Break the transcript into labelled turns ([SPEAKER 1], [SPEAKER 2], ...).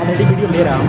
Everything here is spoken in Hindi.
[SPEAKER 1] ऑलरेडी वीडियो ले रहा हूँ।